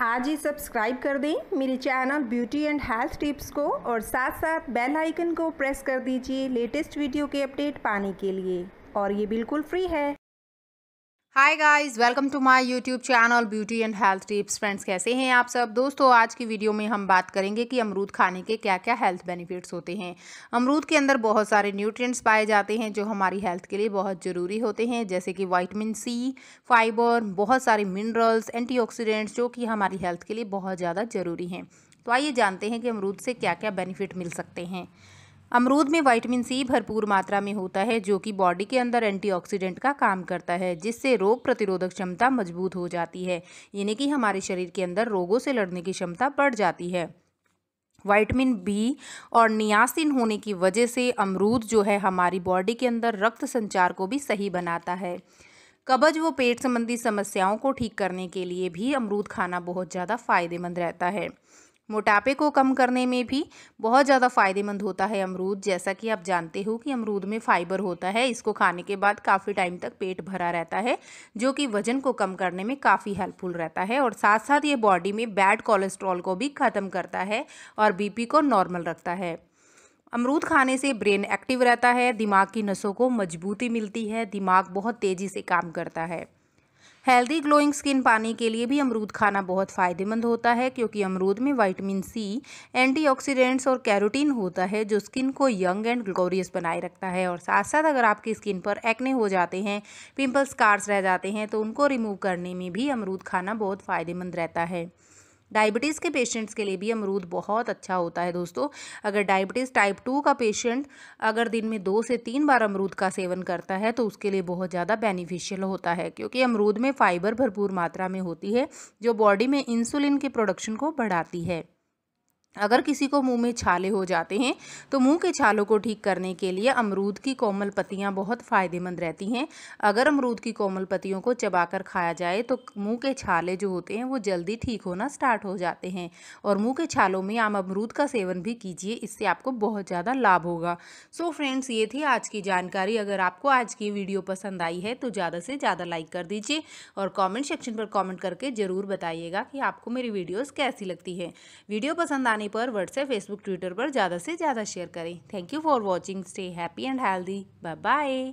आज ही सब्सक्राइब कर दें मेरे channel beauty and health tips को और साथ साथ बेल आइकन को प्रेस कर दीजिए लेटेस्ट वीडियो के अपडेट पाने के लिए। और ये बिल्कुल फ्री है। Hi guys welcome to my YouTube channel beauty and health tips friends कैसे हैं आप सब? दोस्तों, आज की वीडियो में हम बात करेंगे कि अमरूद खाने के क्या क्या हेल्थ बेनिफिट्स होते हैं। अमरूद के अंदर बहुत सारे न्यूट्रिएंट्स पाए जाते हैं, जो हमारी हेल्थ के लिए बहुत ज़रूरी होते हैं, जैसे कि वाइटमिन सी फाइबर बहुत सारे मिनरल्स एंटीऑक्सीडेंट्स जो कि हमारी हेल्थ के लिए बहुत ज़्यादा ज़रूरी हैं। तो आइए जानते हैं कि अमरूद से क्या क्या बेनिफिट मिल सकते हैं। अमरूद में विटामिन सी भरपूर मात्रा में होता है, जो कि बॉडी के अंदर एंटीऑक्सीडेंट का काम करता है, जिससे रोग प्रतिरोधक क्षमता मज़बूत हो जाती है। यानी कि हमारे शरीर के अंदर रोगों से लड़ने की क्षमता बढ़ जाती है। वाइटमिन बी और नियासिन होने की वजह से अमरूद जो है हमारी बॉडी के अंदर रक्त संचार को भी सही बनाता है। कब्ज व पेट संबंधी समस्याओं को ठीक करने के लिए भी अमरूद खाना बहुत ज़्यादा फ़ायदेमंद रहता है। मोटापे को कम करने में भी बहुत ज़्यादा फ़ायदेमंद होता है अमरूद। जैसा कि आप जानते हो कि अमरूद में फ़ाइबर होता है, इसको खाने के बाद काफ़ी टाइम तक पेट भरा रहता है, जो कि वज़न को कम करने में काफ़ी हेल्पफुल रहता है और साथ साथ ये बॉडी में बैड कोलेस्ट्रॉल को भी ख़त्म करता है और बीपी को नॉर्मल रखता है। अमरूद खाने से ब्रेन एक्टिव रहता है, दिमाग की नसों को मजबूती मिलती है, दिमाग बहुत तेज़ी से काम करता है। हेल्दी ग्लोइंग स्किन पाने के लिए भी अमरूद खाना बहुत फ़ायदेमंद होता है, क्योंकि अमरूद में विटामिन सी एंटीऑक्सीडेंट्स और कैरोटीन होता है, जो स्किन को यंग एंड ग्लोरियस बनाए रखता है। और साथ साथ अगर आपकी स्किन पर एक्ने हो जाते हैं पिंपल्स कार्स रह जाते हैं तो उनको रिमूव करने में भी अमरूद खाना बहुत फ़ायदेमंद रहता है। डायबिटीज़ के पेशेंट्स के लिए भी अमरूद बहुत अच्छा होता है दोस्तों। अगर डायबिटीज़ टाइप टू का पेशेंट अगर दिन में दो से तीन बार अमरूद का सेवन करता है तो उसके लिए बहुत ज़्यादा बेनिफिशियल होता है, क्योंकि अमरूद में फाइबर भरपूर मात्रा में होती है, जो बॉडी में इंसुलिन के प्रोडक्शन को बढ़ाती है। अगर किसी को मुँह में छाले हो जाते हैं तो मुँह के छालों को ठीक करने के लिए अमरूद की कोमल पत्तियाँ बहुत फ़ायदेमंद रहती हैं। अगर अमरूद की कोमल पत्तियों को चबाकर खाया जाए तो मुँह के छाले जो होते हैं, वो जल्दी ठीक होना स्टार्ट हो जाते हैं। और मुँह के छालों में आम अमरूद का सेवन भी कीजिए, इससे आपको बहुत ज़्यादा लाभ होगा। सो so फ्रेंड्स, ये थी आज की जानकारी। अगर आपको आज की वीडियो पसंद आई है तो ज़्यादा से ज़्यादा लाइक कर दीजिए और कॉमेंट सेक्शन पर कॉमेंट करके ज़रूर बताइएगा कि आपको मेरी वीडियोज़ कैसी लगती है। वीडियो पसंद आने पर, व्हाट्सएप, फेसबुक, ट्विटर पर ज़्यादा से ज़्यादा शेयर करें। Thank you for watching stay happy and healthy bye bye